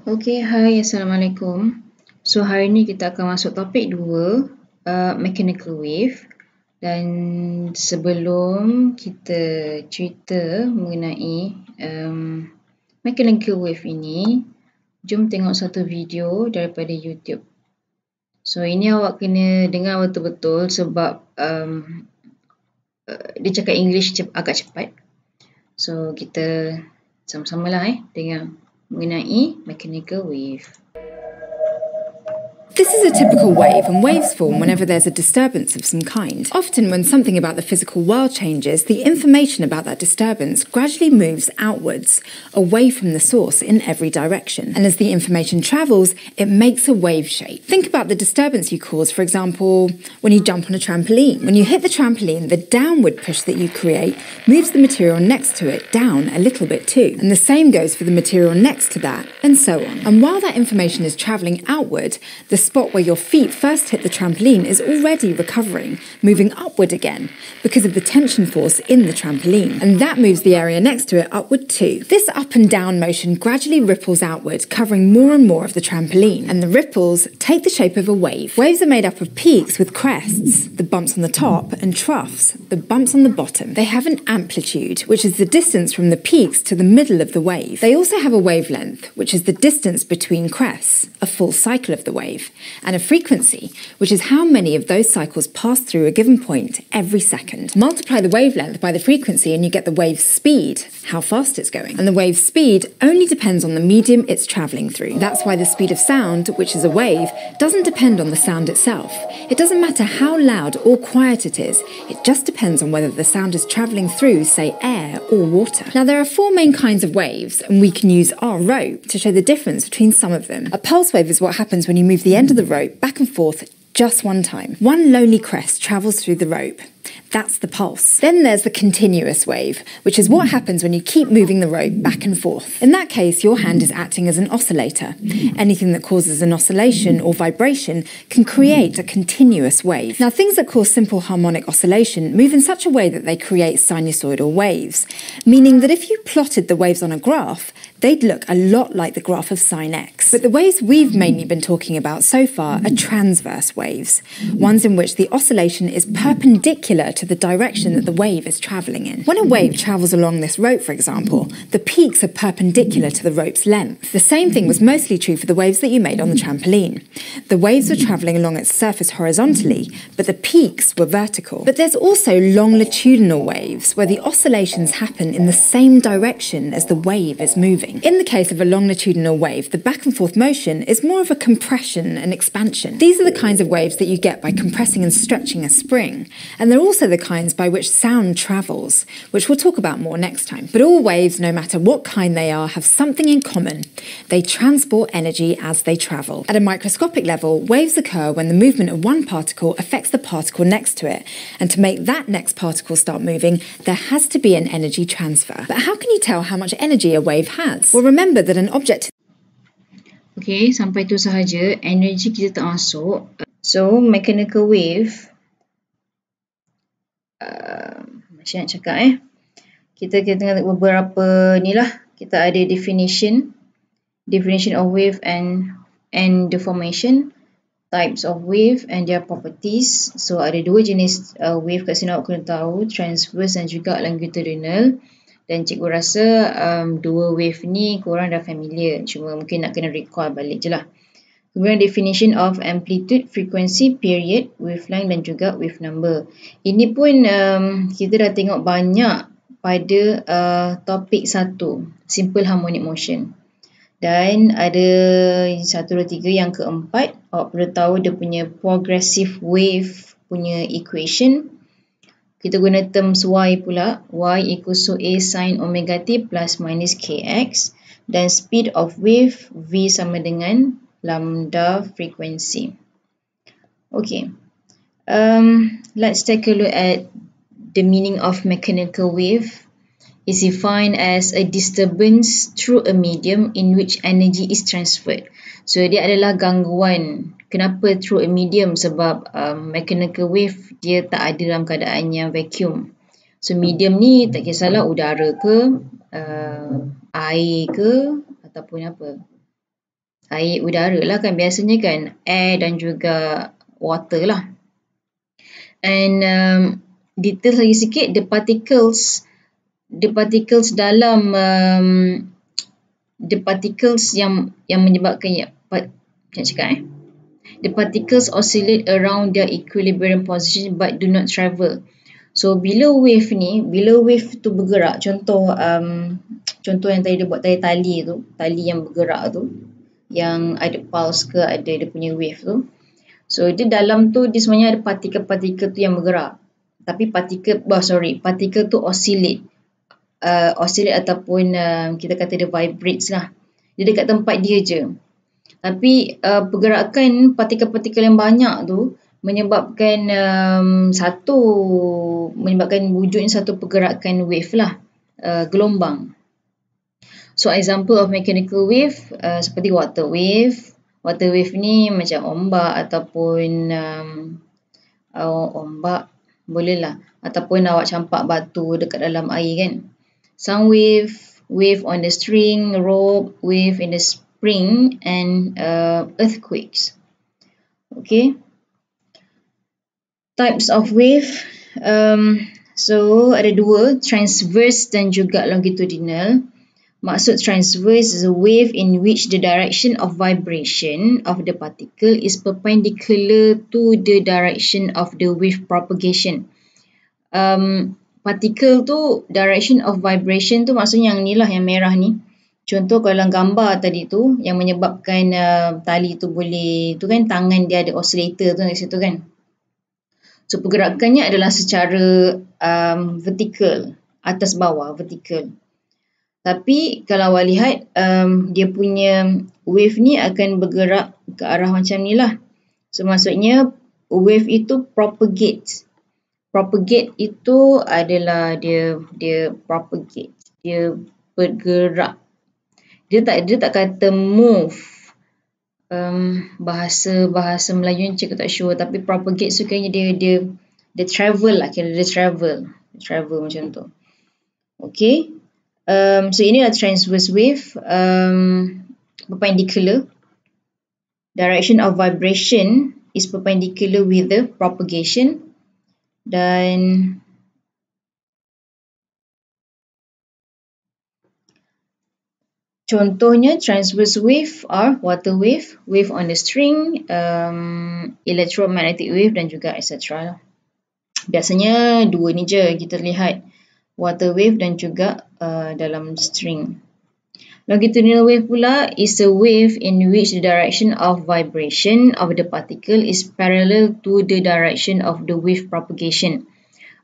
Okay, hai Assalamualaikum. So hari ni kita akan masuk topik dua, uh, mechanical wave. Dan sebelum kita cerita mengenai um, mechanical wave ini, jom tengok satu video daripada YouTube. So ini awak kena dengar betul-betul sebab um, uh, dia cakap English cep agak cepat. So kita sama-sama lah eh dengar mengenai mechanical wave. This is a typical wave, and waves form whenever there's a disturbance of some kind. Often, when something about the physical world changes, the information about that disturbance gradually moves outwards, away from the source in every direction. And as the information travels, it makes a wave shape. Think about the disturbance you cause, for example, when you jump on a trampoline. When you hit the trampoline, the downward push that you create moves the material next to it down a little bit too. And the same goes for the material next to that, and so on. And while that information is travelling outward, the spot where your feet first hit the trampoline is already recovering, moving upward again because of the tension force in the trampoline. And that moves the area next to it upward too. This up and down motion gradually ripples outward, covering more and more of the trampoline. And the ripples take the shape of a wave. Waves are made up of peaks with crests, the bumps on the top, and troughs, the bumps on the bottom. They have an amplitude, which is the distance from the peaks to the middle of the wave. They also have a wavelength, which is the distance between crests, a full cycle of the wave and a frequency, which is how many of those cycles pass through a given point every second. Multiply the wavelength by the frequency and you get the wave speed, how fast it's going. And the wave speed only depends on the medium it's travelling through. That's why the speed of sound, which is a wave, doesn't depend on the sound itself. It doesn't matter how loud or quiet it is, it just depends on whether the sound is travelling through, say, air or water. Now, there are four main kinds of waves, and we can use our rope to show the difference between some of them. A pulse wave is what happens when you move the end of the rope back and forth just one time. One lonely crest travels through the rope. That's the pulse. Then there's the continuous wave, which is what happens when you keep moving the rope back and forth. In that case, your hand is acting as an oscillator. Anything that causes an oscillation or vibration can create a continuous wave. Now, things that cause simple harmonic oscillation move in such a way that they create sinusoidal waves, meaning that if you plotted the waves on a graph, they'd look a lot like the graph of sine x. But the waves we've mainly been talking about so far are transverse waves, ones in which the oscillation is perpendicular to the direction that the wave is travelling in. When a wave travels along this rope, for example, the peaks are perpendicular to the rope's length. The same thing was mostly true for the waves that you made on the trampoline. The waves were travelling along its surface horizontally, but the peaks were vertical. But there's also longitudinal waves, where the oscillations happen in the same direction as the wave is moving. In the case of a longitudinal wave, the back and forth motion is more of a compression and expansion. These are the kinds of waves that you get by compressing and stretching a spring, and they're also the kinds by which sound travels, which we'll talk about more next time. But all waves, no matter what kind they are, have something in common. They transport energy as they travel. At a microscopic level, waves occur when the movement of one particle affects the particle next to it. And to make that next particle start moving, there has to be an energy transfer. But how can you tell how much energy a wave has? Well, remember that an object Okay, sampai tu sahaja. Energi kita tak masuk. So, mechanical wave macam nak cakap eh. Kita kena tengok beberapa ni lah. Kita ada definition. Definition of wave and and deformation. Types of wave and their properties. So ada dua jenis uh, wave kat sini awak kena tahu. Transverse dan juga longitudinal. Dan cikgu rasa um, dua wave ni korang dah familiar. Cuma mungkin nak kena recall balik je lah. Kemudian definition of amplitude, frequency, period, wavelength dan juga wave number. Ini pun um, kita dah tengok banyak pada uh, topik satu, simple harmonic motion. Dan ada satu, dua, tiga yang keempat, awak perlu tahu dia punya progressive wave punya equation. Kita guna terms y pula, y equals to a sin omega t plus minus kx. Dan speed of wave v sama dengan lambda frequency. Okay, um, let's take a look at the meaning of mechanical wave. Is defined as a disturbance through a medium in which energy is transferred. So dia adalah gangguan. Kenapa through a medium? Sebab um, mechanical wave dia tak ada dalam keadaan yang vacuum. So medium ni tak kisahlah udara ke, uh, air ke ataupun apa air udara lah kan. Biasanya kan air dan juga water lah. And um, detail lagi sikit the particles the particles dalam um, the particles yang yang menyebabkan ya part, macam cakap eh? The particles oscillate around their equilibrium position but do not travel. So bila wave ni bila wave tu bergerak contoh um, contoh yang tadi dia buat tadi tali tu tali yang bergerak tu yang ada pulse ke ada dia punya wave tu. So dia dalam tu dia sebenarnya ada partikel-partikel tu yang bergerak. Tapi partikel oh sorry partikel tu oscillate. Uh, oscillate ataupun uh, kita kata dia vibrates lah. Dia dekat tempat dia je. Tapi uh, pergerakan partikel-partikel yang banyak tu menyebabkan um, satu menyebabkan wujudnya satu pergerakan wave lah uh, gelombang So example of mechanical wave uh, seperti water wave. Water wave ni macam ombak ataupun um, uh, ombak bolehlah ataupun awak campak batu dekat dalam air kan. Sound wave, wave on the string, rope, wave in the spring and uh, earthquakes. Okay. Types of wave. Um, so ada dua, transverse dan juga longitudinal. Maksud transverse is a wave in which the direction of vibration of the particle is perpendicular to the direction of the wave propagation. Um, particle tu, direction of vibration tu maksudnya yang ni lah, yang merah ni. Contoh kalau gambar tadi tu, yang menyebabkan uh, tali tu boleh, tu kan tangan dia ada oscillator tu di situ kan. So pergerakannya adalah secara um, vertical, atas bawah, vertical. Tapi kalau awak lihat um, dia punya wave ni akan bergerak ke arah macam ni lah. So maksudnya wave itu propagate. Propagate itu adalah dia dia propagate. Dia bergerak. Dia tak dia tak kata move. Um, bahasa bahasa Melayu ni cakap tak sure tapi propagate so kayaknya dia dia dia travel lah kira dia travel. Travel macam tu. Okay. Um, so ini adalah transverse wave um, perpendicular. Direction of vibration is perpendicular with the propagation. Dan contohnya transverse wave are water wave, wave on the string, um, electromagnetic wave dan juga etc. Biasanya dua ni je kita lihat water wave dan juga uh, dalam string. Longitudinal wave pula is a wave in which the direction of vibration of the particle is parallel to the direction of the wave propagation.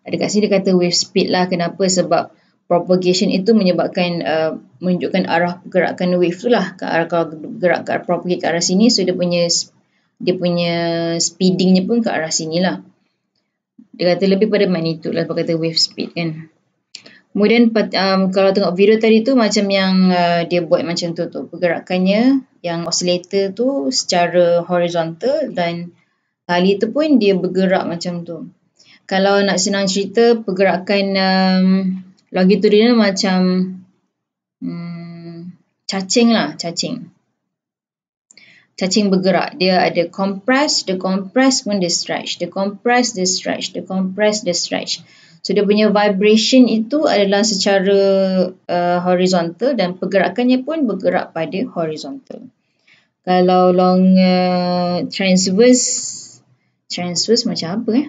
Ada kat sini dia kata wave speed lah. Kenapa? Sebab propagation itu menyebabkan uh, menunjukkan arah pergerakan wave tu lah. Kalau bergerak ke arah propagate ke arah sini. So dia punya dia punya speedingnya pun ke arah sini lah. Dia kata lebih pada magnitude lah. Dia kata wave speed kan. Kemudian um, kalau tengok video tadi tu macam yang uh, dia buat macam tu tu. Pergerakannya yang oscillator tu secara horizontal dan tali tu pun dia bergerak macam tu. Kalau nak senang cerita pergerakan um, longitudinal macam um, cacing lah, cacing. Cacing bergerak. Dia ada compress, the compress pun dia stretch. The compress, the stretch. The compress, the stretch. So dia punya vibration itu adalah secara uh, horizontal dan pergerakannya pun bergerak pada horizontal. Kalau long uh, transverse transverse macam apa eh?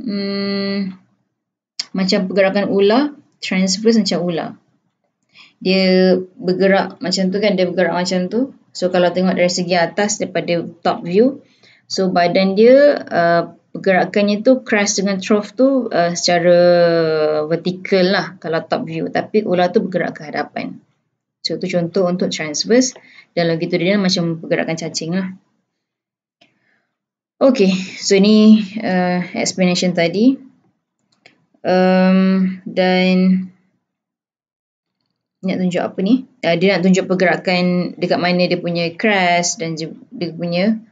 Hmm, macam pergerakan ular, transverse macam ular. Dia bergerak macam tu kan, dia bergerak macam tu. So kalau tengok dari segi atas daripada top view, so badan dia uh, pergerakannya tu crash dengan trough tu uh, secara vertikal lah kalau top view. Tapi ular tu bergerak ke hadapan. So tu contoh untuk transverse. Dan longitudinal macam pergerakan cacing lah. Okay, so ini uh, explanation tadi. Um, dan nak tunjuk apa ni? Uh, dia nak tunjuk pergerakan dekat mana dia punya crash dan dia punya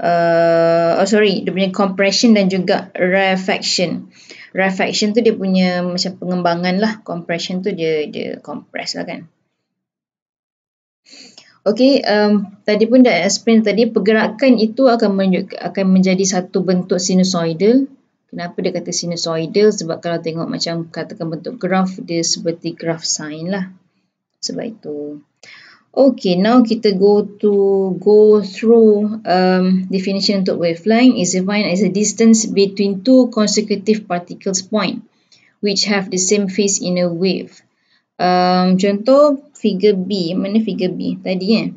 uh, oh sorry dia punya compression dan juga rarefaction rarefaction tu dia punya macam pengembangan lah compression tu dia dia compress lah kan Okay, um, tadi pun dah explain tadi pergerakan itu akan akan menjadi satu bentuk sinusoidal. Kenapa dia kata sinusoidal? Sebab kalau tengok macam katakan bentuk graf, dia seperti graf sine lah. Sebab itu. Okay, now kita go to go through um, definition untuk wavelength is defined as a distance between two consecutive particles point which have the same phase in a wave. Um, contoh figure B. Mana figure B? Tadi kan?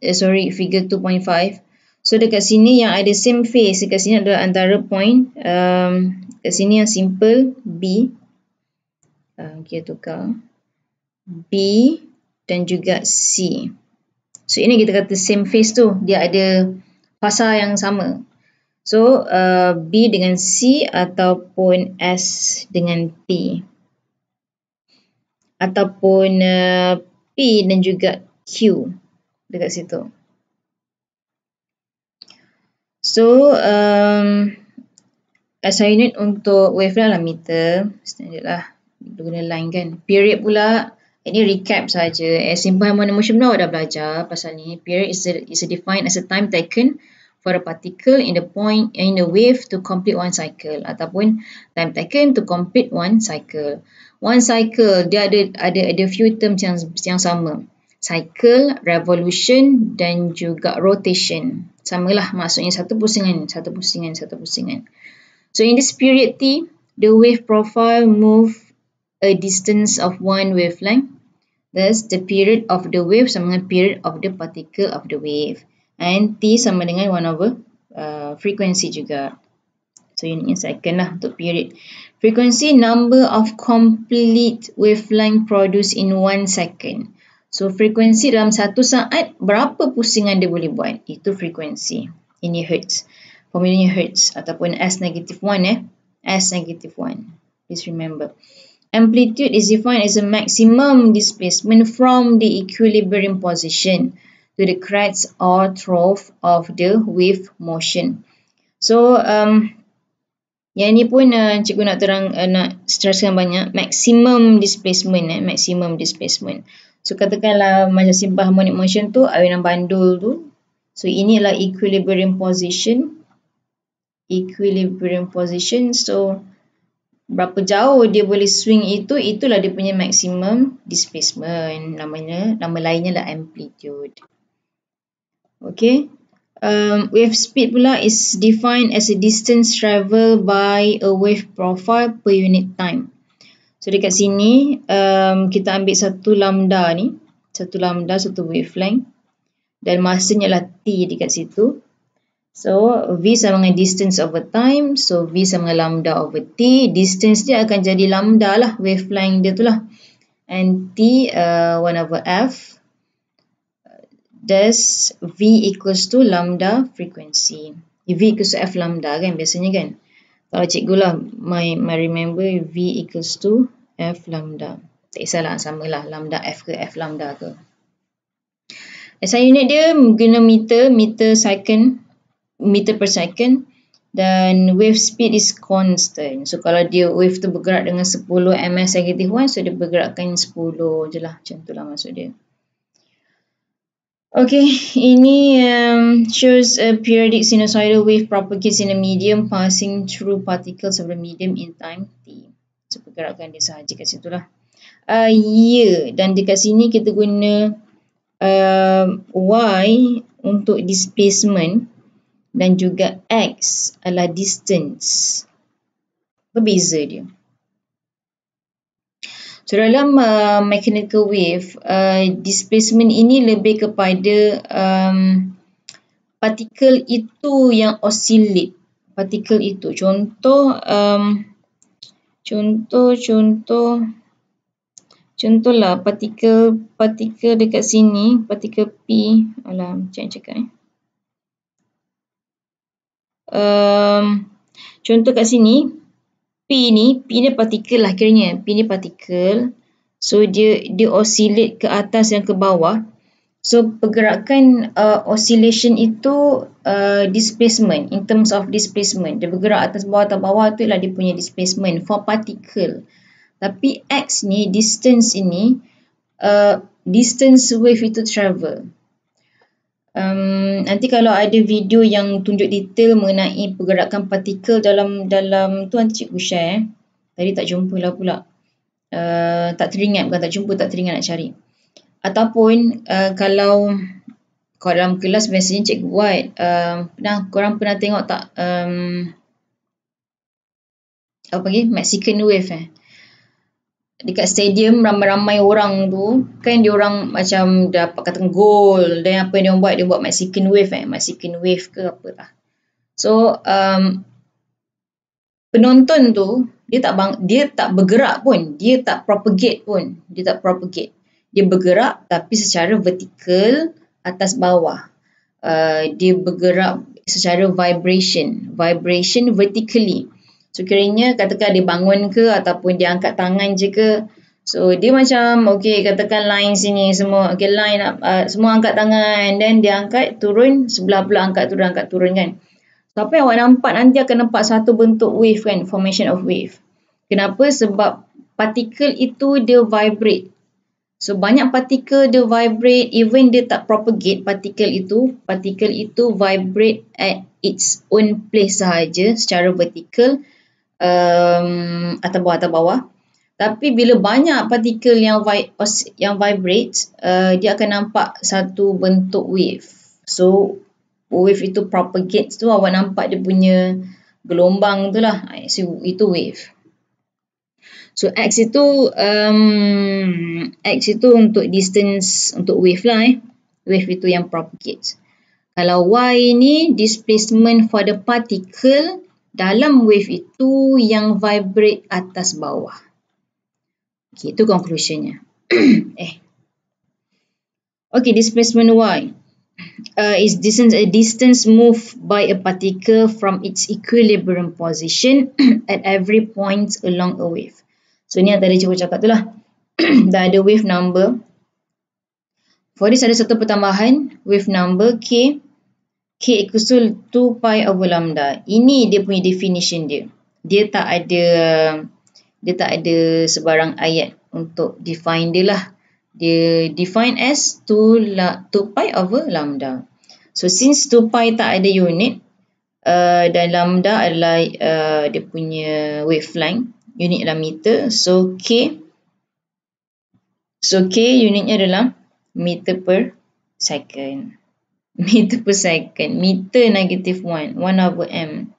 Eh? sorry, figure 2.5. So dekat sini yang ada same phase dekat sini adalah antara point. Um, dekat sini yang simple B. Uh, kita tukar. B dan juga C. So ini kita kata same phase tu. Dia ada fasa yang sama. So uh, B dengan C ataupun S dengan T. Ataupun uh, P dan juga Q dekat situ. So, um, SI unit untuk wavelength lah meter. Standard lah. Guna line kan. Period pula. Ini recap saja. As simple harmonic motion pun dah belajar pasal ni. Period is, a, is a defined as a time taken for a particle in the point in the wave to complete one cycle ataupun time taken to complete one cycle one cycle dia ada ada ada few terms yang yang sama cycle revolution dan juga rotation samalah maksudnya satu pusingan satu pusingan satu pusingan so in this period t the wave profile move a distance of one wavelength thus the period of the wave sama dengan period of the particle of the wave and t sama dengan one over uh, frequency juga so unitnya second lah untuk period Frequency number of complete wavelength produced in one second. So frekuensi dalam satu saat berapa pusingan dia boleh buat? Itu frekuensi. Ini hertz. Formulanya hertz ataupun S negative 1 eh. S negative 1. Please remember. Amplitude is defined as a maximum displacement from the equilibrium position to the crest or trough of the wave motion. So um, yang ni pun uh, cikgu nak terang uh, nak stresskan banyak maximum displacement eh maximum displacement. So katakanlah macam simple harmonic motion tu awinan bandul tu. So inilah equilibrium position. Equilibrium position. So berapa jauh dia boleh swing itu itulah dia punya maximum displacement namanya nama lainnya lah amplitude. Okay. Um, wave speed pula is defined as a distance travel by a wave profile per unit time. So dekat sini um, kita ambil satu lambda ni, satu lambda, satu wavelength dan masanya lah t dekat situ. So v sama dengan distance over time, so v sama dengan lambda over t, distance dia akan jadi lambda lah, wavelength dia tu lah. And t uh, 1 over f Thus, V equals to lambda frequency. V equals to F lambda kan biasanya kan. Kalau cikgu lah, my, my remember V equals to F lambda. Tak kisahlah, sama lah lambda F ke F lambda ke. SI unit dia guna meter, meter second, meter per second. Dan wave speed is constant. So kalau dia wave tu bergerak dengan 10 ms negative 1, so dia bergerakkan 10 je lah. Macam tu lah maksud dia. Okay, ini um, shows a periodic sinusoidal wave propagates in a medium passing through particles of the medium in time t. So, pergerakan dia sahaja kat situ lah. Uh, yeah, dan dekat sini kita guna uh, y untuk displacement dan juga x adalah distance. Berbeza dia. So dalam uh, mechanical wave, uh, displacement ini lebih kepada um, partikel itu yang oscillate. Partikel itu. Contoh, um, contoh, contoh, contohlah partikel, partikel dekat sini, partikel P. Alah, macam cakap eh. Um, contoh kat sini, P ni, P ni partikel lah kiranya. P ni partikel. So dia dia oscillate ke atas dan ke bawah. So pergerakan uh, oscillation itu uh, displacement in terms of displacement. Dia bergerak atas bawah atas bawah tu lah dia punya displacement for particle. Tapi X ni distance ini uh, distance wave itu travel. Um, nanti kalau ada video yang tunjuk detail mengenai pergerakan partikel dalam dalam tu nanti cikgu share. Eh. Tadi tak jumpa lah pula. Uh, tak teringat bukan tak jumpa tak teringat nak cari. Ataupun uh, kalau kalau dalam kelas biasanya cikgu buat uh, pernah korang pernah tengok tak um, apa lagi Mexican wave eh dekat stadium ramai-ramai orang tu kan dia orang macam dapat kata gol dan apa yang dia buat dia buat Mexican wave eh Mexican wave ke apa lah. So um, penonton tu dia tak bang, dia tak bergerak pun dia tak propagate pun dia tak propagate. Dia bergerak tapi secara vertikal atas bawah. Uh, dia bergerak secara vibration vibration vertically So katakan dia bangun ke ataupun dia angkat tangan je ke. So dia macam okay katakan line sini semua. Okay line uh, semua angkat tangan. Then dia angkat turun sebelah pula angkat turun angkat turun kan. So apa yang awak nampak nanti akan nampak satu bentuk wave kan. Formation of wave. Kenapa? Sebab partikel itu dia vibrate. So banyak partikel dia vibrate even dia tak propagate partikel itu. Partikel itu vibrate at its own place sahaja secara vertikal um, atas bawah atas bawah. Tapi bila banyak partikel yang vi yang vibrate, uh, dia akan nampak satu bentuk wave. So wave itu propagate tu awak nampak dia punya gelombang tu lah. So, itu wave. So x itu um, x itu untuk distance untuk wave lah eh. Wave itu yang propagate. Kalau y ni displacement for the particle dalam wave itu yang vibrate atas bawah. Okay, itu conclusionnya. eh. Okay, displacement Y uh, is distance a distance moved by a particle from its equilibrium position at every point along a wave. So, ni yang tadi cikgu cakap tu lah. Dah ada wave number. For this, ada satu pertambahan. Wave number K K equals to 2 pi over lambda. Ini dia punya definition dia. Dia tak ada dia tak ada sebarang ayat untuk define dia lah. Dia define as 2, 2 pi over lambda. So since 2 pi tak ada unit uh, dan lambda adalah uh, dia punya wavelength, unit adalah meter. So K So K unitnya adalah meter per second meter per second. Meter negative 1. 1 over m.